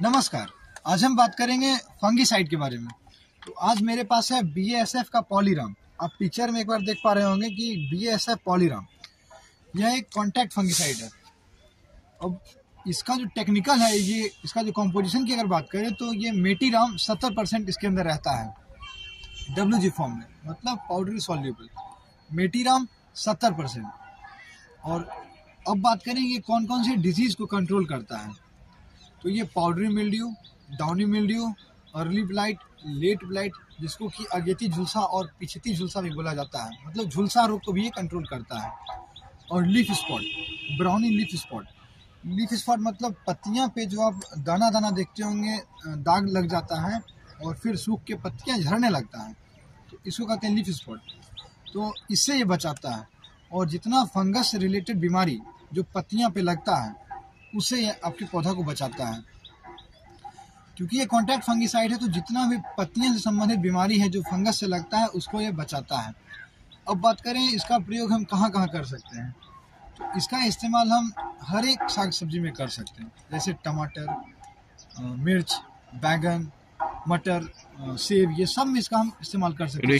नमस्कार। आज हम बात करेंगे फंगीसाइड के बारे में। तो आज मेरे पास है बी एस एफ़ का पॉलीराम। आप पिक्चर में एक बार देख पा रहे होंगे कि बी एस एफ़ पॉलीराम। यह एक कॉन्टैक्ट फंगीसाइड है। अब इसका जो टेक्निकल है, ये इसका जो कॉम्पोजिशन की अगर बात करें तो ये मेटीराम सत्तर परसेंट इसके अंदर रहता है। डब्ल्यू जी फॉर्म में। मतलब पाउडरी सॉल्यूबल मेटीराम सत्तर परसेंट। और अब बात करें ये कौन कौन से डिज़ीज़ को कंट्रोल करता है। तो ये powdery mildew downy mildew early blight late blight जिसको कि अगेती झुलसा और पिछती झुलसा भी बोला जाता है। मतलब झुलसा रोग को भी ये कंट्रोल करता है। और leaf spot brownie leaf spot leaf spot मतलब पत्तियाँ पे जो आप दाना दाना देखते होंगे दाग लग जाता है और फिर सूख के पत्तियाँ झड़ने लगता है। तो इसको कहते हैं लीफ स्पॉट तो इससे ये बचाता है। और जितना फंगस से रिलेटेड बीमारी जो पत्तियाँ पे लगता है उससे आपके पौधा को बचाता है। क्योंकि ये कॉन्टैक्ट फंगिसाइड है तो जितना भी पत्तियों से संबंधित बीमारी है जो फंगस से लगता है उसको ये बचाता है। अब बात करें इसका प्रयोग हम कहाँ कहाँ कर सकते हैं? तो इसका इस्तेमाल हम हर एक साग सब्ज़ी में कर सकते हैं। जैसे टमाटर मिर्च बैगन मटर सेब ये सब में इसका हम इस्तेमाल कर सकते हैं।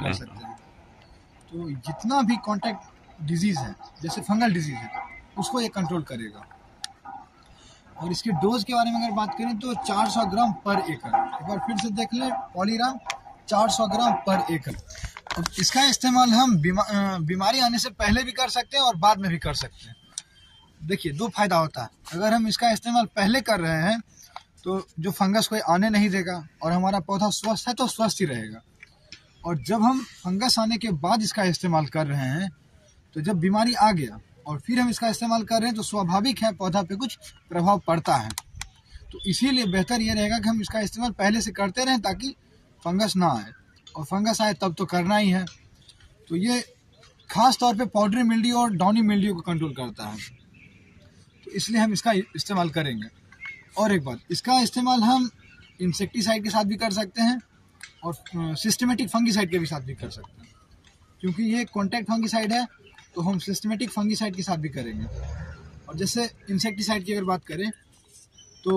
कर सकते हैं। तो जितना भी कॉन्टैक्ट डिज़ीज़ है जैसे फंगल डिज़ीज़ है उसको ये कंट्रोल करेगा। और इसके डोज के बारे में अगर बात करें तो 400 ग्राम पर एकड़। एक बार फिर से देख लें पॉलीराम 400 ग्राम पर एकड़। अब इसका इस्तेमाल हम बीमा, बीमारी आने से पहले भी कर सकते हैं और बाद में भी कर सकते हैं। देखिए दो फ़ायदा होता है। अगर हम इसका इस्तेमाल पहले कर रहे हैं तो जो फंगस कोई आने नहीं देगा और हमारा पौधा स्वस्थ है तो स्वस्थ ही रहेगा। और जब हम फंगस आने के बाद इसका इस्तेमाल कर रहे हैं तो जब बीमारी आ गया और फिर हम इसका इस्तेमाल कर रहे हैं तो स्वाभाविक है, पौधा पे कुछ प्रभाव पड़ता है। तो इसीलिए बेहतर ये रहेगा कि हम इसका इस्तेमाल पहले से करते रहें ताकि फंगस ना आए। और फंगस आए तब तो करना ही है। तो ये खास तौर पे पाउडरी मिल्डी और डाउनी मिल्डी को कंट्रोल करता है। तो इसलिए हम इसका इस्तेमाल करेंगे। और एक बात, इसका इस्तेमाल हम इंसेक्टिसाइड के साथ भी कर सकते हैं और सिस्टमेटिक फंगिसाइड के भी साथ भी कर सकते हैं। क्योंकि ये कॉन्टैक्ट फंगिसाइड है तो हम सिस्टमेटिक फंगिसाइड के साथ भी करेंगे। और जैसे इंसेक्टिसाइड की अगर बात करें तो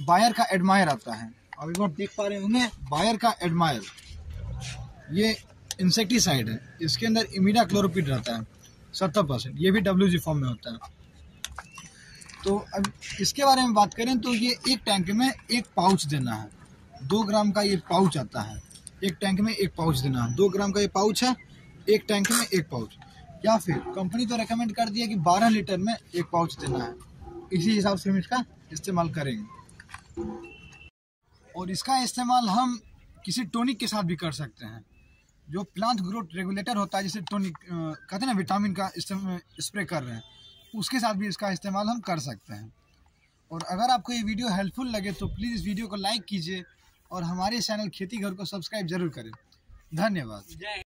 बायर का एडमायर आता है। अब एक बार देख पा रहे होंगे बायर का एडमायर ये इंसेक्टिसाइड है। इसके अंदर इमीडा क्लोरोपिड रहता है, सत्तर परसेंट। ये भी डब्ल्यू जी फॉर्म में होता है। तो अब इसके बारे में बात करें तो ये एक टैंक में एक पाउच देना है। दो ग्राम का ये पाउच आता है। एक टैंक में एक पाउच देना है। दो ग्राम का ये पाउच है, एक टैंक में एक पाउच या फिर कंपनी तो रेकमेंड कर दिया कि 12 लीटर में एक पाउच देना है। इसी हिसाब से हम इसका इस्तेमाल करेंगे। और इसका इस्तेमाल हम किसी टोनिक के साथ भी कर सकते हैं। जो प्लांट ग्रोथ रेगुलेटर होता है, जैसे टोनिक कहते हैं ना विटामिन का स्प्रे कर रहे हैं, उसके साथ भी इसका इस्तेमाल हम कर सकते हैं। और अगर आपको ये वीडियो हेल्पफुल लगे तो प्लीज़ इस वीडियो को लाइक कीजिए और हमारे चैनल खेती घर को सब्सक्राइब ज़रूर करें। धन्यवाद।